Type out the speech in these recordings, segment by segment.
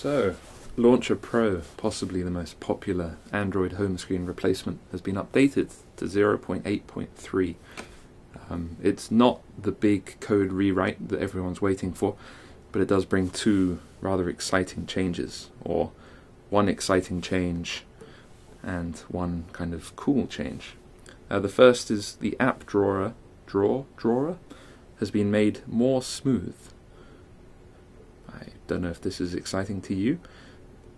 So, Launcher Pro, possibly the most popular Android home screen replacement, has been updated to 0.8.3. Um, it's not the big code rewrite that everyone's waiting for, but it does bring two rather exciting changes, or one exciting change and one kind of cool change. Uh, the first is the app drawer, draw, drawer, has been made more smooth. Don't know if this is exciting to you,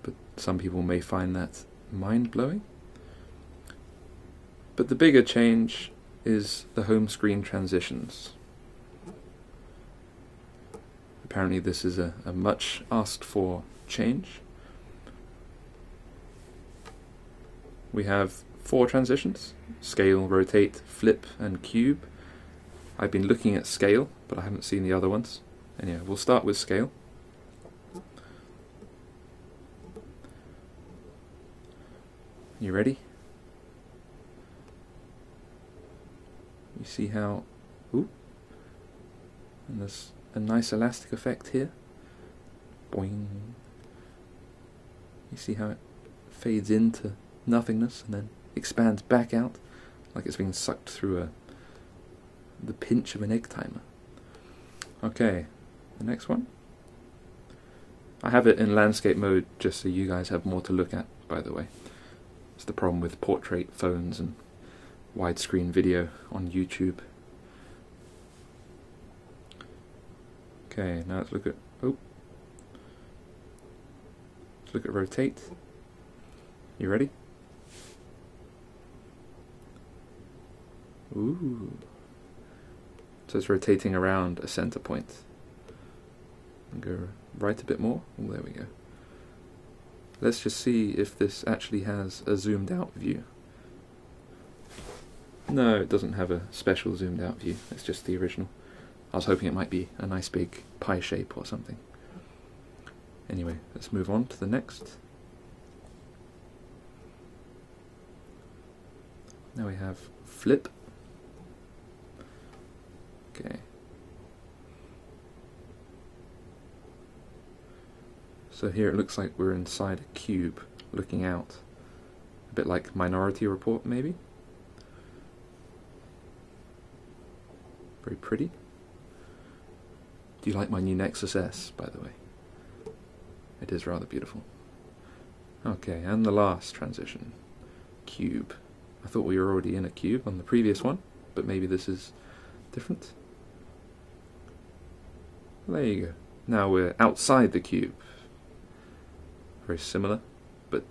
but some people may find that mind blowing. But the bigger change is the home screen transitions. Apparently, this is a, a much asked for change. We have four transitions scale, rotate, flip, and cube. I've been looking at scale, but I haven't seen the other ones. Anyway, we'll start with scale. You ready? You see how, ooh, and there's a nice elastic effect here. Boing. You see how it fades into nothingness and then expands back out like it's being sucked through a the pinch of an egg timer. Okay, the next one. I have it in landscape mode just so you guys have more to look at, by the way. It's the problem with portrait phones and widescreen video on YouTube. Okay, now let's look at oh. Let's look at rotate. You ready? Ooh. So it's rotating around a center point. And go right a bit more. Oh, there we go. Let's just see if this actually has a zoomed out view. No, it doesn't have a special zoomed out view. It's just the original. I was hoping it might be a nice big pie shape or something. Anyway, let's move on to the next. Now we have flip. Okay. So here it looks like we're inside a cube looking out. A bit like Minority Report, maybe? Very pretty. Do you like my new Nexus S, by the way? It is rather beautiful. Okay, and the last transition. Cube. I thought we were already in a cube on the previous one, but maybe this is different. There you go. Now we're outside the cube. Very similar, but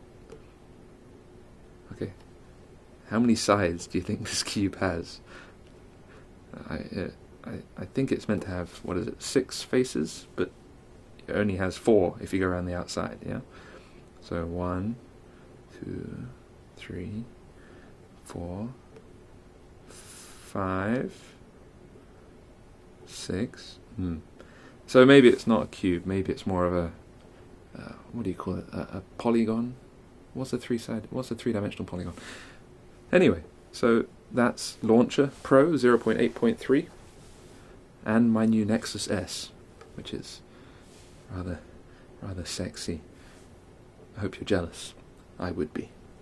okay. How many sides do you think this cube has? I, uh, I, I think it's meant to have what is it, six faces, but it only has four if you go around the outside. Yeah. So one, two, three, four, five, six. Hmm. So maybe it's not a cube. Maybe it's more of a what do you call it? A, a polygon. What's a three side? What's a three dimensional polygon? Anyway, so that's Launcher Pro 0.8.3 and my new Nexus S, which is rather rather sexy. I hope you're jealous. I would be.